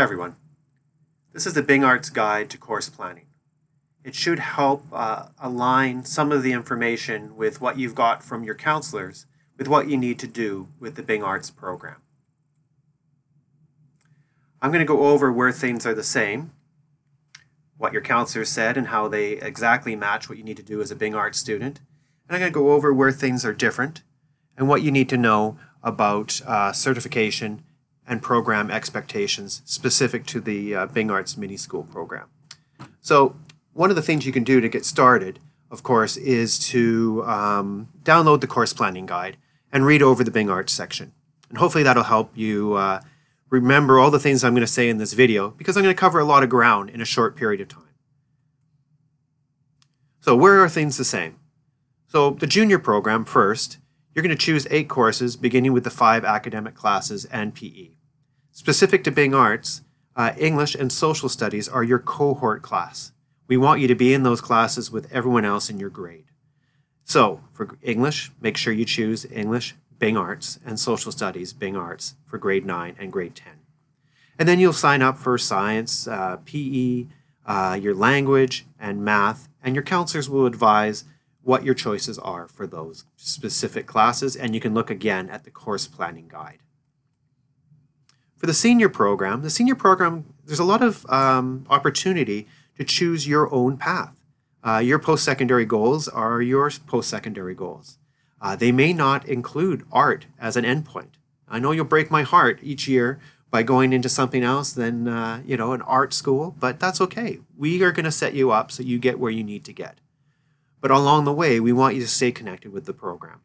Hi everyone. This is the Byng Arts Guide to Course Planning. It should help uh, align some of the information with what you've got from your counselors with what you need to do with the Byng Arts program. I'm going to go over where things are the same, what your counselor said and how they exactly match what you need to do as a Byng Arts student. And I'm going to go over where things are different and what you need to know about uh, certification and program expectations specific to the uh, Byng Arts Mini School program. So one of the things you can do to get started, of course, is to um, download the course planning guide and read over the Byng Arts section. And hopefully that'll help you uh, remember all the things I'm going to say in this video because I'm going to cover a lot of ground in a short period of time. So where are things the same? So the junior program first, you're going to choose eight courses beginning with the five academic classes and PE. Specific to Byng Arts, uh, English and Social Studies are your cohort class. We want you to be in those classes with everyone else in your grade. So, for English, make sure you choose English, Byng Arts, and Social Studies, Byng Arts, for grade 9 and grade 10. And then you'll sign up for science, uh, PE, uh, your language, and math, and your counselors will advise what your choices are for those specific classes, and you can look again at the course planning guide. For the senior program, the senior program, there's a lot of um, opportunity to choose your own path. Uh, your post-secondary goals are your post-secondary goals. Uh, they may not include art as an endpoint. I know you'll break my heart each year by going into something else than uh, you know an art school, but that's okay. We are going to set you up so you get where you need to get. But along the way, we want you to stay connected with the program.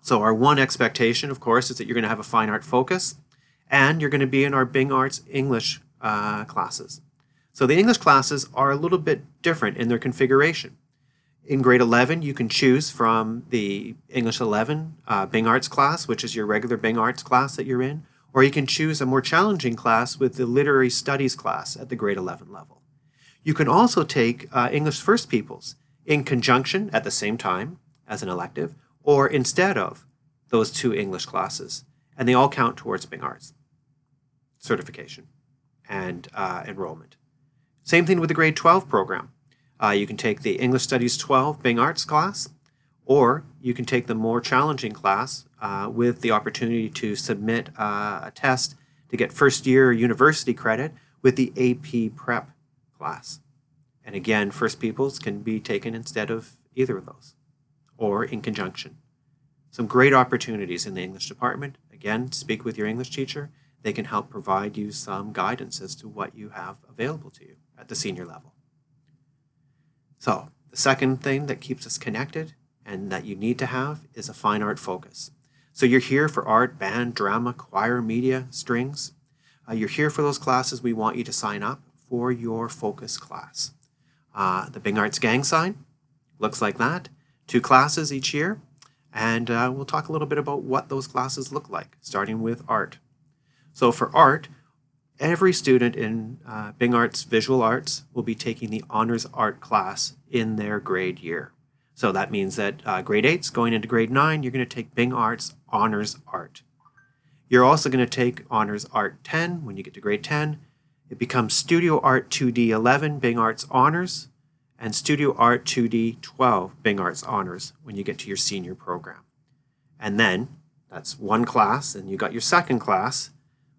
So our one expectation, of course, is that you're going to have a fine art focus and you're going to be in our Byng Arts English uh, classes. So the English classes are a little bit different in their configuration. In grade 11, you can choose from the English 11 uh, Byng Arts class, which is your regular Byng Arts class that you're in, or you can choose a more challenging class with the Literary Studies class at the grade 11 level. You can also take uh, English First Peoples in conjunction at the same time as an elective, or instead of those two English classes and they all count towards Byng Arts certification and uh, enrollment. Same thing with the grade 12 program. Uh, you can take the English Studies 12 Byng Arts class, or you can take the more challenging class uh, with the opportunity to submit uh, a test to get first year university credit with the AP Prep class. And again, First Peoples can be taken instead of either of those or in conjunction. Some great opportunities in the English department Again, speak with your English teacher. They can help provide you some guidance as to what you have available to you at the senior level. So, the second thing that keeps us connected and that you need to have is a fine art focus. So, you're here for art, band, drama, choir, media, strings. Uh, you're here for those classes. We want you to sign up for your focus class. Uh, the Byng Arts Gang Sign looks like that. Two classes each year. And uh, we'll talk a little bit about what those classes look like, starting with art. So for art, every student in uh, Byng Arts Visual Arts will be taking the Honors Art class in their grade year. So that means that uh, grade 8's going into grade 9, you're going to take Byng Arts Honors Art. You're also going to take Honors Art 10 when you get to grade 10. It becomes Studio Art 2D 11 Byng Arts Honors and Studio Art 2D 12 Byng Arts Honors when you get to your senior program. And then that's one class, and you got your second class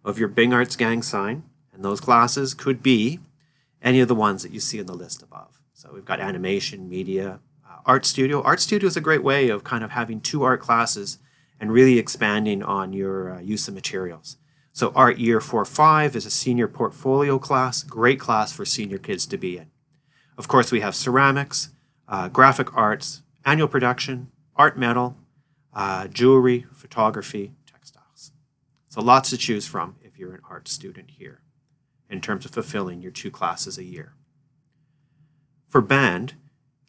of your Byng Arts gang sign, and those classes could be any of the ones that you see in the list above. So we've got animation, media, uh, art studio. Art studio is a great way of kind of having two art classes and really expanding on your uh, use of materials. So Art Year 4-5 is a senior portfolio class, great class for senior kids to be in. Of course, we have ceramics, uh, graphic arts, annual production, art metal, uh, jewelry, photography, textiles. So lots to choose from if you're an art student here in terms of fulfilling your two classes a year. For band,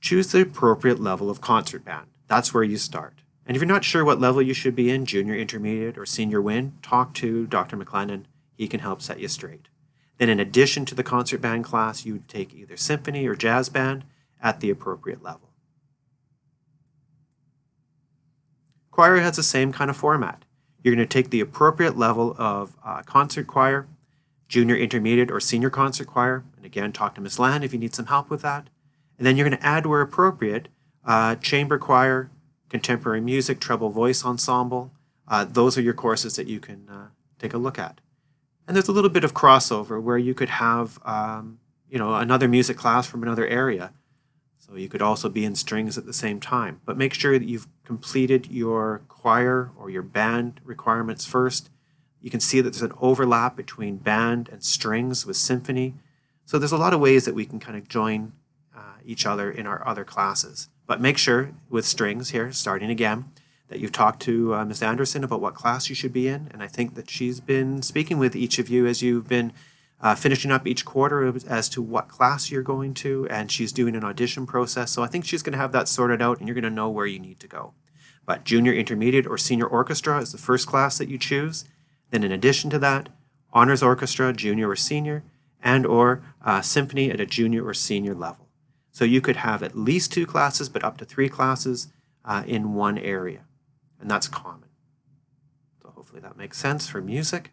choose the appropriate level of concert band. That's where you start. And if you're not sure what level you should be in, junior, intermediate, or senior win, talk to Dr. McLennan. He can help set you straight. Then in addition to the concert band class, you would take either symphony or jazz band at the appropriate level. Choir has the same kind of format. You're going to take the appropriate level of uh, concert choir, junior, intermediate, or senior concert choir. And again, talk to Miss Land if you need some help with that. And then you're going to add, where appropriate, uh, chamber choir, contemporary music, treble voice ensemble. Uh, those are your courses that you can uh, take a look at. And there's a little bit of crossover where you could have, um, you know, another music class from another area. So you could also be in strings at the same time. But make sure that you've completed your choir or your band requirements first. You can see that there's an overlap between band and strings with symphony. So there's a lot of ways that we can kind of join uh, each other in our other classes. But make sure with strings here, starting again, that you've talked to uh, Ms. Anderson about what class you should be in. And I think that she's been speaking with each of you as you've been uh, finishing up each quarter as to what class you're going to. And she's doing an audition process. So I think she's going to have that sorted out and you're going to know where you need to go. But junior, intermediate, or senior orchestra is the first class that you choose. Then in addition to that, honors orchestra, junior or senior, and or uh, symphony at a junior or senior level. So you could have at least two classes, but up to three classes uh, in one area and that's common. So hopefully that makes sense for music.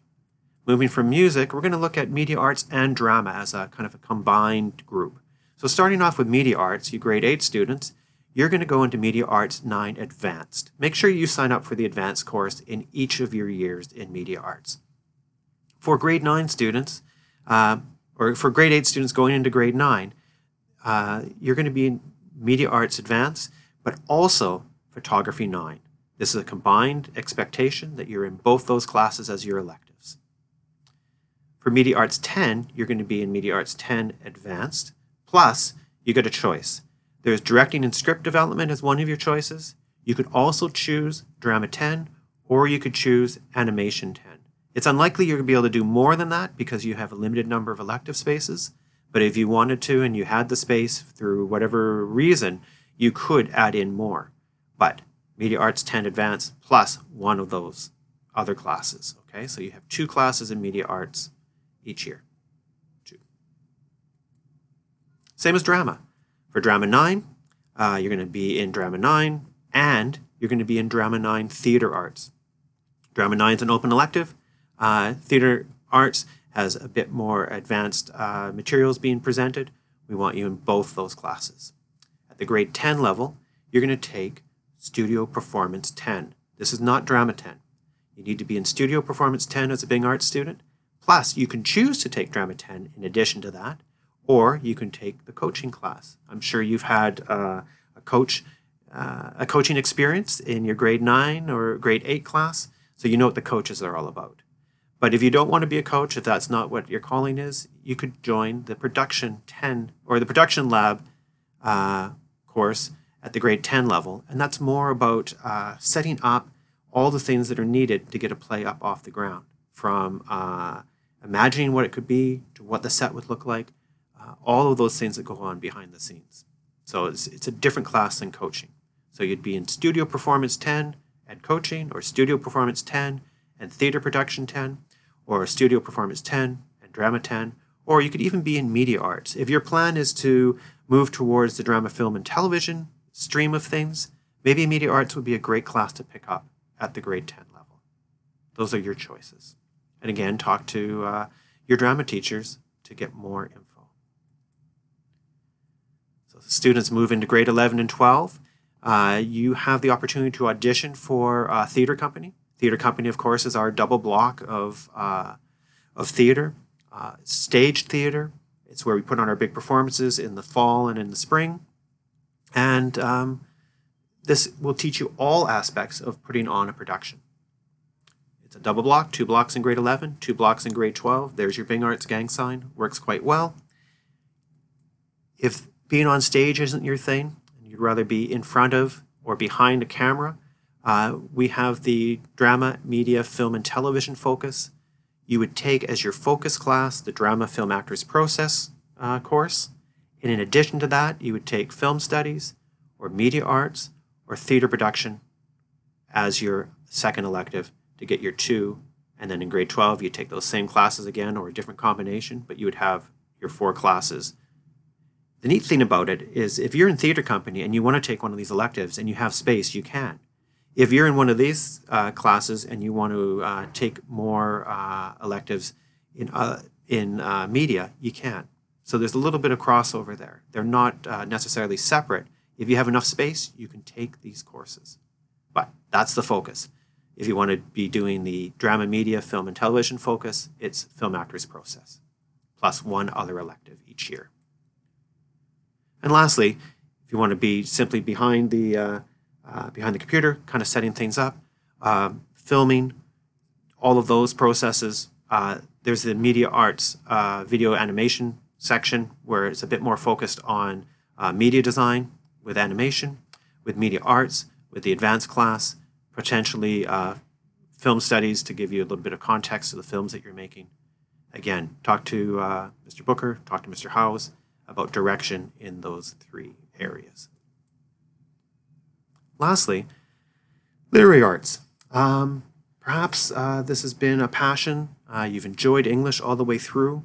Moving from music, we're going to look at media arts and drama as a kind of a combined group. So starting off with media arts, you grade 8 students, you're going to go into Media Arts 9 Advanced. Make sure you sign up for the advanced course in each of your years in Media Arts. For grade 9 students, uh, or for grade 8 students going into grade 9, uh, you're going to be in Media Arts Advanced, but also Photography 9. This is a combined expectation that you're in both those classes as your electives. For Media Arts 10, you're going to be in Media Arts 10 Advanced, plus you get a choice. There's directing and script development as one of your choices. You could also choose Drama 10, or you could choose Animation 10. It's unlikely you're going to be able to do more than that because you have a limited number of elective spaces. But if you wanted to and you had the space through whatever reason, you could add in more. But Media Arts 10 Advanced plus one of those other classes. Okay, so you have two classes in Media Arts each year. Two. Same as Drama. For Drama 9, uh, you're going to be in Drama 9 and you're going to be in Drama 9 Theater Arts. Drama 9 is an open elective. Uh, theater Arts has a bit more advanced uh, materials being presented. We want you in both those classes. At the grade 10 level, you're going to take Studio Performance 10. This is not Drama 10. You need to be in Studio Performance 10 as a Byng Arts student. Plus, you can choose to take Drama 10 in addition to that, or you can take the coaching class. I'm sure you've had uh, a coach, uh, a coaching experience in your grade 9 or grade 8 class, so you know what the coaches are all about. But if you don't want to be a coach, if that's not what your calling is, you could join the Production 10 or the Production Lab uh, course at the grade 10 level, and that's more about uh, setting up all the things that are needed to get a play up off the ground, from uh, imagining what it could be to what the set would look like, uh, all of those things that go on behind the scenes. So it's, it's a different class than coaching. So you'd be in Studio Performance 10 and coaching, or Studio Performance 10 and Theater Production 10, or Studio Performance 10 and Drama 10, or you could even be in Media Arts. If your plan is to move towards the drama, film, and television stream of things, maybe media arts would be a great class to pick up at the grade 10 level. Those are your choices. And again, talk to uh, your drama teachers to get more info. So students move into grade 11 and 12. Uh, you have the opportunity to audition for a theater company. Theater company, of course, is our double block of, uh, of theater. Uh, stage theater, it's where we put on our big performances in the fall and in the spring. And um, this will teach you all aspects of putting on a production. It's a double block, two blocks in grade 11, two blocks in grade 12. There's your Byng Arts gang sign, works quite well. If being on stage isn't your thing, and you'd rather be in front of or behind a camera, uh, we have the drama, media, film, and television focus. You would take as your focus class the drama, film, actors process uh, course. And in addition to that, you would take film studies or media arts or theater production as your second elective to get your two. And then in grade 12, you take those same classes again or a different combination, but you would have your four classes. The neat thing about it is if you're in theater company and you want to take one of these electives and you have space, you can. If you're in one of these uh, classes and you want to uh, take more uh, electives in uh, in uh, media, you can. So there's a little bit of crossover there. They're not uh, necessarily separate. If you have enough space, you can take these courses. But that's the focus. If you want to be doing the drama, media, film, and television focus, it's film actors process, plus one other elective each year. And lastly, if you want to be simply behind the uh, uh, behind the computer, kind of setting things up, um, filming, all of those processes. Uh, there's the media arts uh, video animation section where it's a bit more focused on uh, media design with animation, with media arts, with the advanced class, potentially uh, film studies to give you a little bit of context to the films that you're making. Again, talk to uh, Mr. Booker, talk to Mr. Howes about direction in those three areas. Lastly, literary arts. Um, perhaps uh, this has been a passion. Uh, you've enjoyed English all the way through.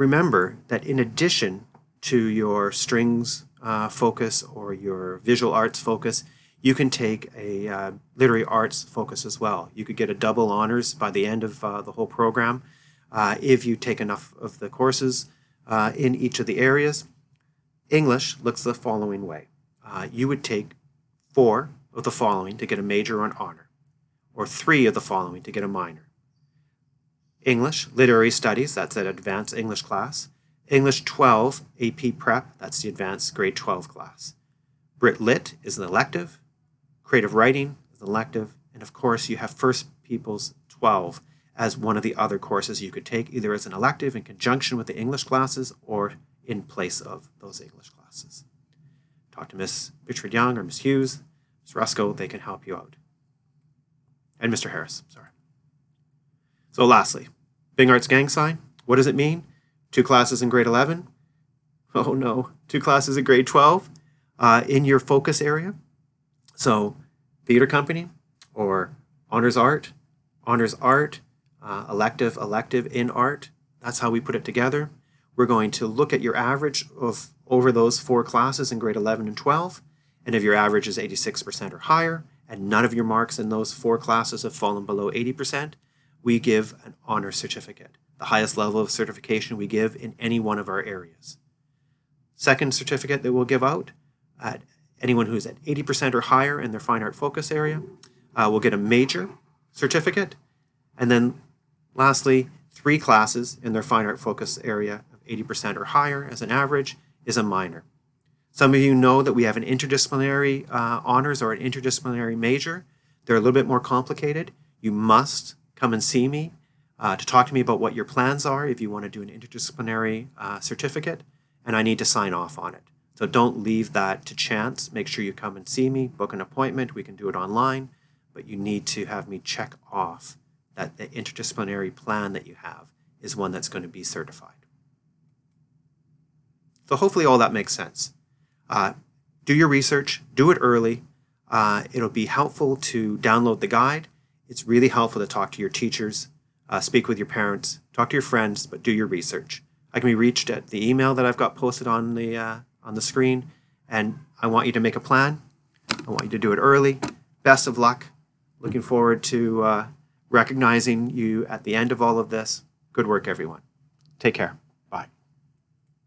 Remember that in addition to your strings uh, focus or your visual arts focus, you can take a uh, literary arts focus as well. You could get a double honors by the end of uh, the whole program uh, if you take enough of the courses in each of the areas. English looks the following way. you would take four of the following to get a major or an honor, or three of the following to get a minor. English, Literary Studies, that's an advanced English class. English 12, AP Prep, that's the advanced grade 12 class. Brit Lit is an elective. Creative Writing is an elective. And of course, you have First Peoples 12 as one of the other courses you could take, either as an elective in conjunction with the English classes or in place of those English classes talk to Miss Richard Young or Miss Hughes, Miss Rusko, they can help you out. And Mr. Harris, sorry. So lastly, Byng Arts Gang Sign, what does it mean? Two classes in grade 11? Oh no, two classes in grade 12 uh, in your focus area. So theater company or honors art, honors art, uh, elective, elective in art. That's how we put it together. We're going to look at your average of over those four classes in grade 11 and 12. And if your average is 86% or higher, and none of your marks in those four classes have fallen below 80%, we give an honor certificate, the highest level of certification we give in any one of our areas. Second certificate that we'll give out, at anyone who's at 80% or higher in their fine art focus area uh, will get a major certificate. And then lastly, three classes in their fine art focus area of 80% or higher as an average is a minor. Some of you know that we have an interdisciplinary uh, honors or an interdisciplinary major. They're a little bit more complicated. You must come and see me uh, to talk to me about what your plans are if you want to do an interdisciplinary uh, certificate, and I need to sign off on it. So don't leave that to chance. Make sure you come and see me, book an appointment. We can do it online, but you need to have me check off that the interdisciplinary plan that you have is one that's going to be certified. So hopefully all that makes sense. Uh, do your research, do it early. Uh, it'll be helpful to download the guide. It's really helpful to talk to your teachers, uh, speak with your parents, talk to your friends, but do your research. I can be reached at the email that I've got posted on the uh, on the screen, and I want you to make a plan. I want you to do it early. Best of luck. Looking forward to uh, recognizing you at the end of all of this. Good work, everyone. Take care.